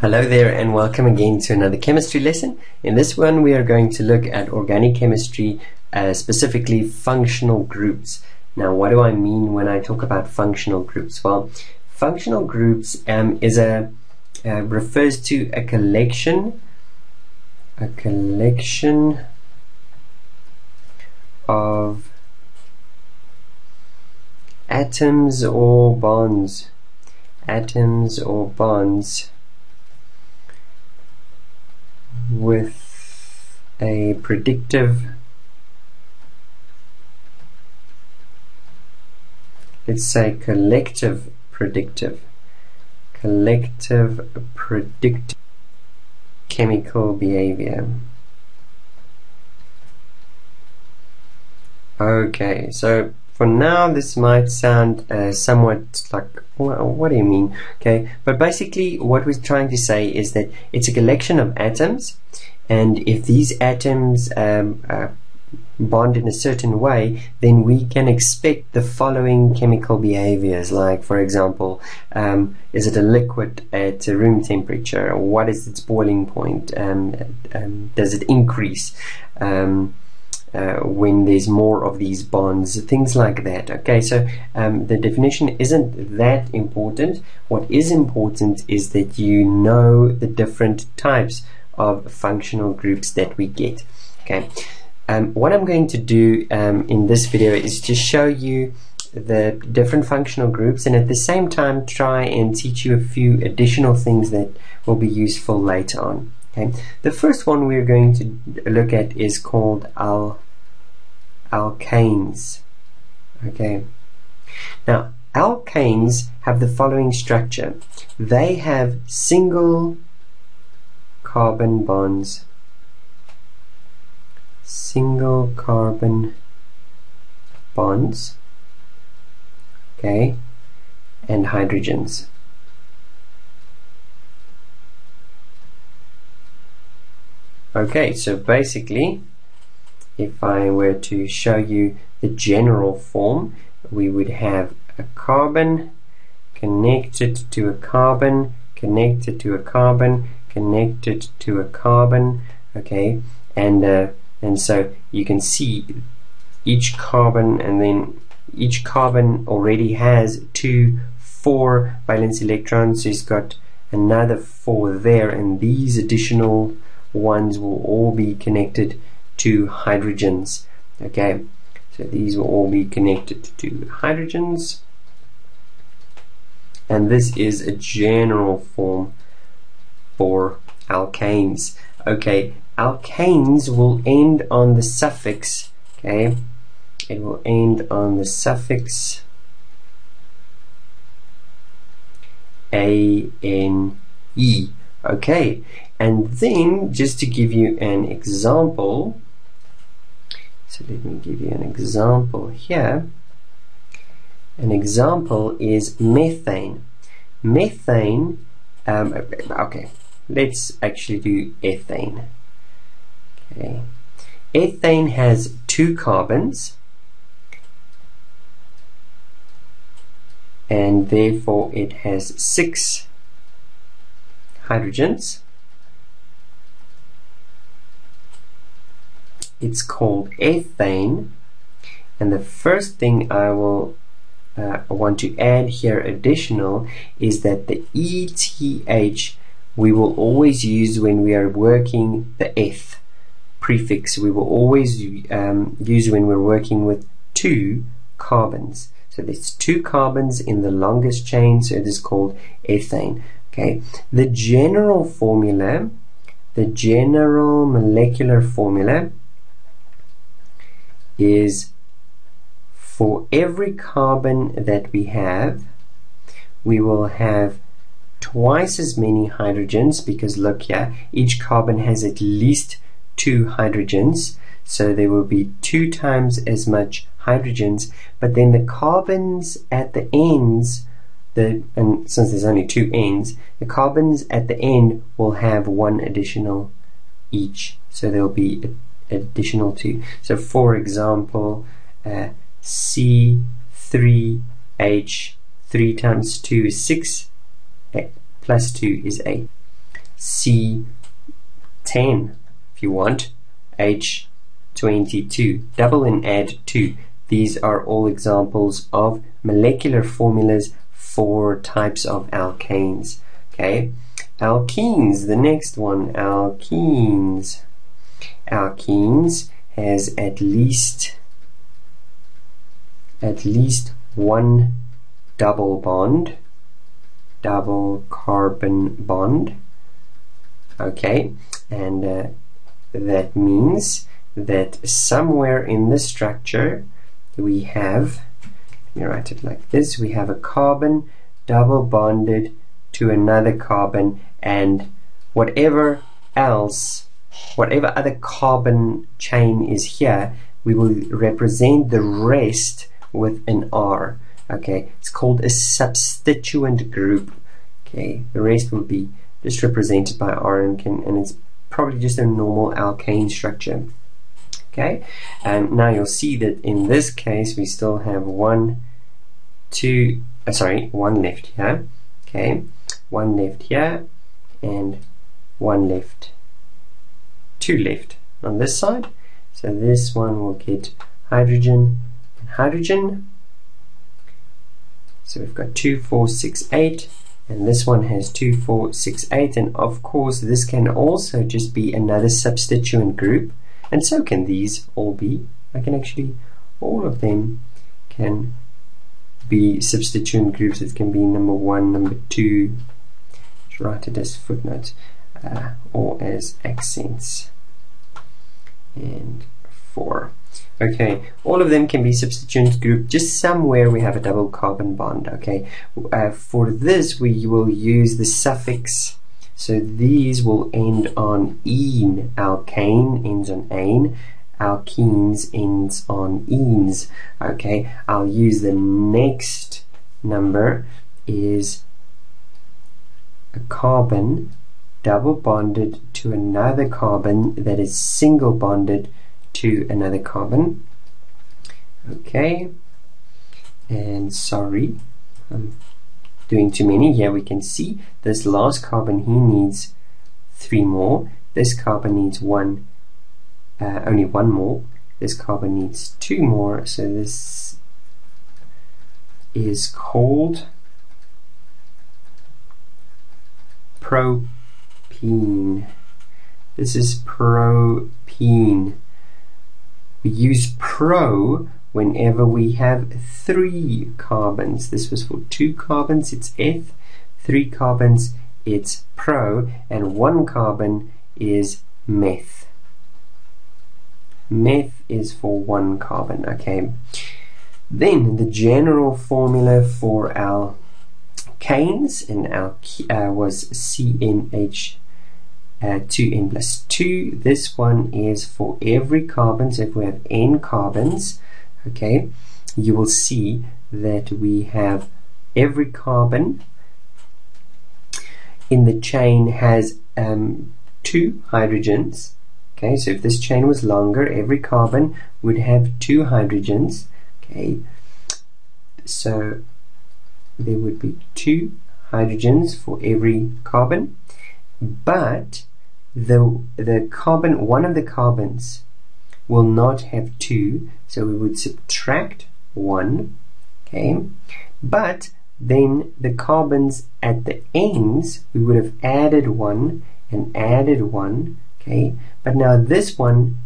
Hello there and welcome again to another chemistry lesson. In this one we are going to look at organic chemistry, uh, specifically functional groups. Now what do I mean when I talk about functional groups? Well, functional groups um, is a uh, refers to a collection a collection of atoms or bonds atoms or bonds with a predictive let's say collective predictive. Collective predictive chemical behavior. Okay so for now this might sound uh, somewhat like what do you mean? Okay but basically what we're trying to say is that it's a collection of atoms and if these atoms um, uh, bond in a certain way then we can expect the following chemical behaviors. Like for example um, is it a liquid at room temperature? What is its boiling point? Um, um does it increase? Um, uh, when there's more of these bonds, things like that. Okay, so um, the definition isn't that important. What is important is that you know the different types of functional groups that we get. Okay, um, what I'm going to do um, in this video is just show you the different functional groups and at the same time try and teach you a few additional things that will be useful later on. Okay. The first one we're going to look at is called al alkanes. Okay. Now, alkanes have the following structure. They have single carbon bonds. Single carbon bonds. Okay. And hydrogens. Okay, so basically, if I were to show you the general form, we would have a carbon connected to a carbon, connected to a carbon, connected to a carbon, okay, and uh, and so you can see each carbon and then each carbon already has two four valence electrons. So it's got another four there and these additional ones will all be connected to hydrogens okay? So these will all be connected to hydrogens. And this is a general form for alkanes. Okay alkanes will end on the suffix okay? It will end on the suffix a n e okay and then just to give you an example so let me give you an example here. An example is methane. Methane, um, okay, let's actually do ethane. Okay. Ethane has two carbons and therefore it has six hydrogens it's called ethane. And the first thing I will uh, want to add here additional is that the ETH we will always use when we are working the eth prefix. We will always um, use when we're working with two carbons. So there's two carbons in the longest chain so it is called ethane. Okay. The general formula the general molecular formula is for every carbon that we have, we will have twice as many hydrogens because look here, each carbon has at least two hydrogens. So there will be two times as much hydrogens, but then the carbons at the ends, the, and since there's only two ends, the carbons at the end will have one additional each. So there will be additional to. So for example, uh, C3H 3 times 2 is 6, plus 2 is 8. C10 if you want H22 double and add 2 these are all examples of molecular formulas for types of alkanes okay. Alkenes the next one. Alkenes alkenes has at least at least one double bond double carbon bond. Okay and uh, that means that somewhere in the structure we have let me write it like this we have a carbon double bonded to another carbon and whatever else whatever other carbon chain is here we will represent the rest with an R okay? It's called a substituent group okay? The rest will be just represented by R and, can, and it's probably just a normal alkane structure okay? And now you'll see that in this case we still have one two uh, sorry one left here okay? One left here and one left two left on this side so this one will get hydrogen and hydrogen so we've got 2, 4, 6, 8 and this one has 2, 4, 6, 8 and of course this can also just be another substituent group and so can these all be. I can actually, all of them can be substituent groups. It can be number 1, number 2, Let's write it as footnotes uh, or as accents and 4. Okay, all of them can be substituent group. Just somewhere we have a double carbon bond. Okay, uh, for this we will use the suffix. So these will end on "-ene". Alkane ends on "-ane". Alkenes ends on "-enes". Okay, I'll use the next number is a carbon double bonded to another carbon that is single bonded to another carbon. Okay. And sorry I'm doing too many. Here we can see this last carbon here needs three more. This carbon needs one uh, only one more. This carbon needs two more. So this is called propene this is propene we use pro whenever we have three carbons. This was for two carbons, it's eth. Three carbons, it's pro. And one carbon is meth. Meth is for one carbon, okay. Then the general formula for our canes and our uh, was CNH uh, 2n plus 2 this one is for every carbon so if we have n carbons okay you will see that we have every carbon in the chain has um, two hydrogens. Okay so if this chain was longer every carbon would have two hydrogens. Okay so there would be two hydrogens for every carbon. But the the carbon one of the carbons will not have two so we would subtract one okay? But then the carbons at the ends we would have added one and added one okay? But now this one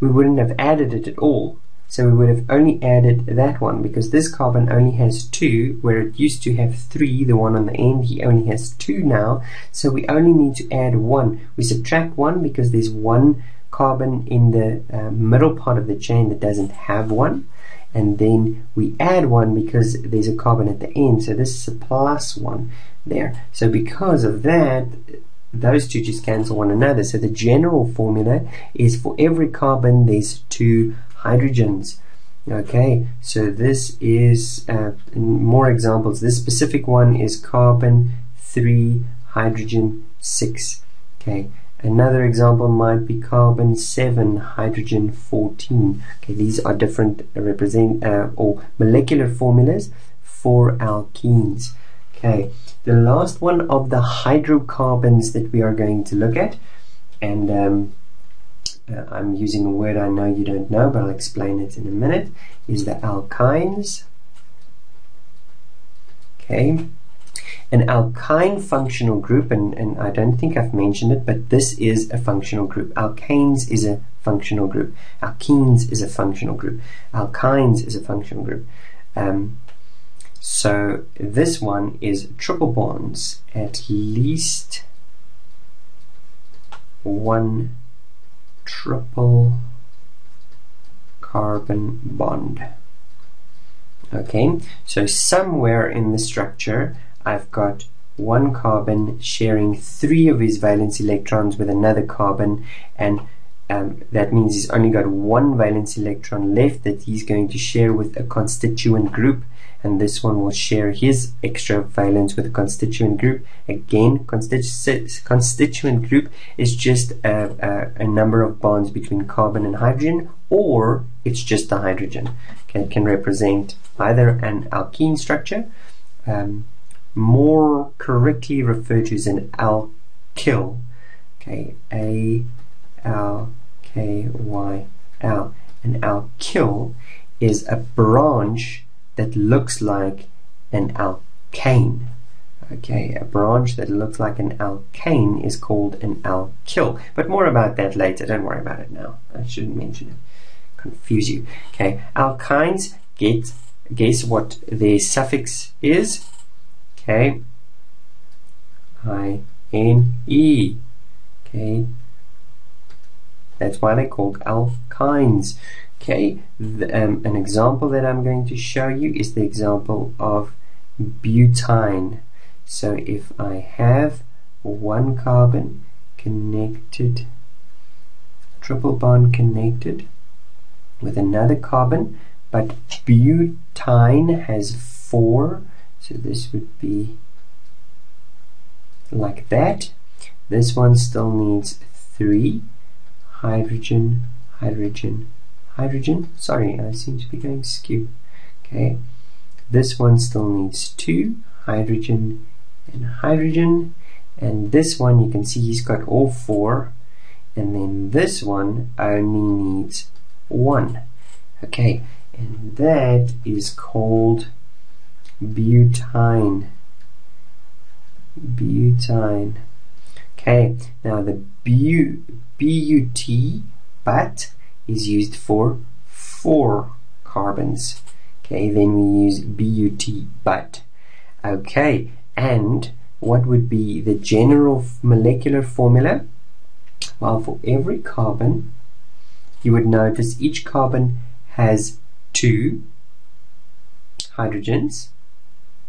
we wouldn't have added it at all so we would have only added that one because this carbon only has two where it used to have three, the one on the end, he only has two now. So we only need to add one. We subtract one because there's one carbon in the uh, middle part of the chain that doesn't have one. And then we add one because there's a carbon at the end. So this is a plus one there. So because of that, those two just cancel one another. So the general formula is for every carbon there's two hydrogens. Okay, so this is uh, more examples. This specific one is carbon 3, hydrogen 6. Okay, another example might be carbon 7, hydrogen 14. Okay, these are different represent uh, or molecular formulas for alkenes. Okay, the last one of the hydrocarbons that we are going to look at, and um, uh, I'm using a word I know you don't know, but I'll explain it in a minute, is the alkynes. Okay, an alkyne functional group, and, and I don't think I've mentioned it, but this is a functional group. Alkanes is a functional group. Alkenes is a functional group. Alkynes is a functional group. Um, so this one is triple bonds, at least one triple carbon bond. Okay, so somewhere in the structure I've got one carbon sharing three of his valence electrons with another carbon and um, that means he's only got one valence electron left that he's going to share with a constituent group and this one will share his extra valence with a constituent group. Again constitu constituent group is just a, a, a, number of bonds between carbon and hydrogen or it's just the hydrogen. Okay, it can represent either an alkene structure um, more correctly referred to as an alkyl okay a l k y l. An alkyl is a branch that looks like an alkane. Okay a branch that looks like an alkane is called an alkyl. But more about that later. Don't worry about it now. I shouldn't mention it. Confuse you. Okay alkynes get guess what their suffix is? Okay. I N E. Okay. That's why they're called alkynes okay the, um, an example that I'm going to show you is the example of butane. So if I have one carbon connected triple bond connected with another carbon but butane has four so this would be like that. This one still needs three hydrogen hydrogen hydrogen. Sorry I seem to be going skew. Okay. This one still needs two hydrogen and hydrogen. And this one you can see he's got all four. And then this one only needs one. Okay. And that is called butane. Butane. Okay. Now the bu but but is used for four carbons. Okay then we use but. But okay and what would be the general molecular formula? Well for every carbon you would notice each carbon has two hydrogens.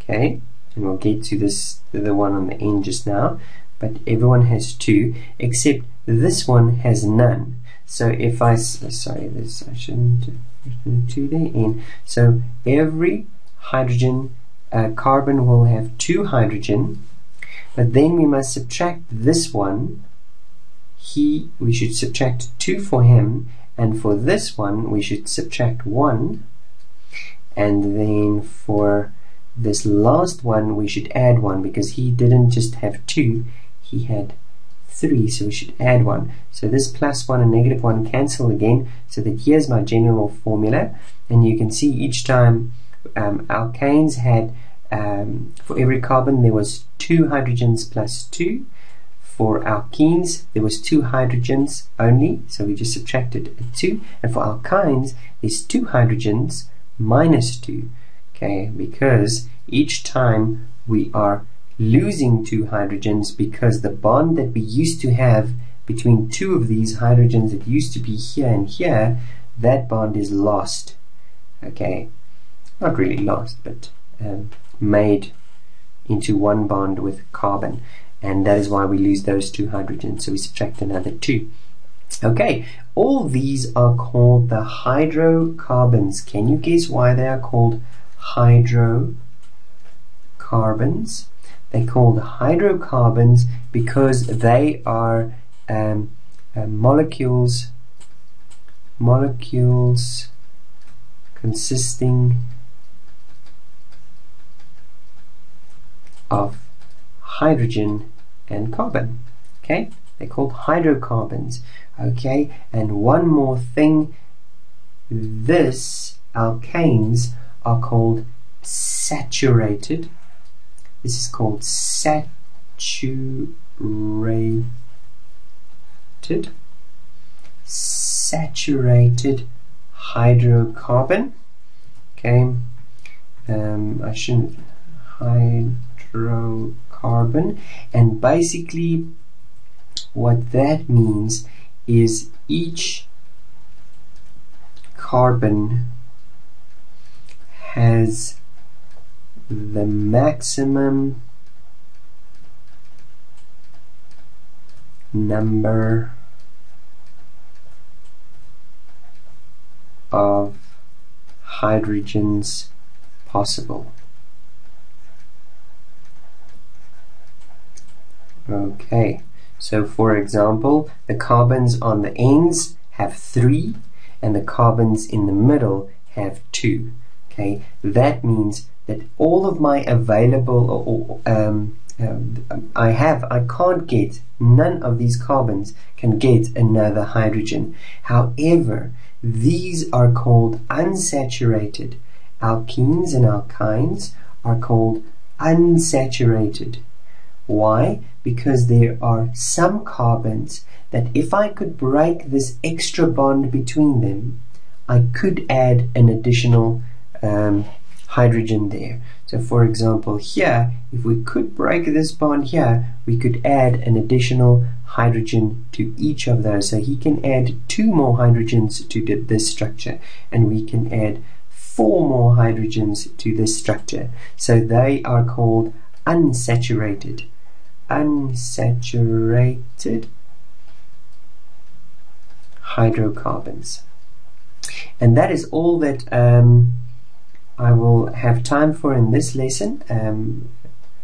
Okay and we'll get to this the one on the end just now but everyone has two except this one has none so if I sorry this I shouldn't two there in so every hydrogen uh, carbon will have two hydrogen but then we must subtract this one. He we should subtract two for him and for this one we should subtract one. And then for this last one we should add one because he didn't just have two he had three so we should add one. So this plus one and negative one cancel again so that here's my general formula. And you can see each time um, alkanes had um, for every carbon there was two hydrogens plus two. For alkenes there was two hydrogens only so we just subtracted two. And for alkynes there's two hydrogens minus two okay? Because each time we are losing two hydrogens because the bond that we used to have between two of these hydrogens that used to be here and here that bond is lost. Okay? Not really lost but um, made into one bond with carbon. And that is why we lose those two hydrogens so we subtract another two. Okay all these are called the hydrocarbons. Can you guess why they are called hydrocarbons. They're called hydrocarbons because they are um, uh, molecules molecules consisting of hydrogen and carbon. Okay, they're called hydrocarbons. Okay, and one more thing this alkanes are called saturated. This is called saturated. Saturated hydrocarbon. Okay, um, I shouldn't hydrocarbon, and basically what that means is each carbon has the maximum number of hydrogens possible. Okay, so for example, the carbons on the ends have three and the carbons in the middle have two. Okay, that means that all of my available um, um, I have, I can't get, none of these carbons can get another hydrogen. However, these are called unsaturated. Alkenes and alkynes are called unsaturated. Why? Because there are some carbons that if I could break this extra bond between them, I could add an additional um, hydrogen there. So for example here, if we could break this bond here, we could add an additional hydrogen to each of those. So he can add two more hydrogens to this structure and we can add four more hydrogens to this structure. So they are called unsaturated unsaturated hydrocarbons. And that is all that um, I will have time for in this lesson. Um,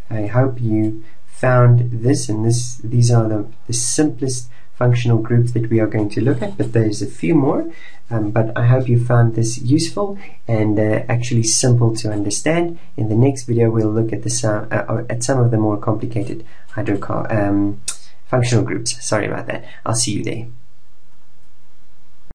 I hope you found this and this these are the, the simplest functional groups that we are going to look at but there's a few more. Um, but I hope you found this useful and uh, actually simple to understand. In the next video we'll look at the uh, at some of the more complicated hydrocar um, functional groups. Sorry about that. I'll see you there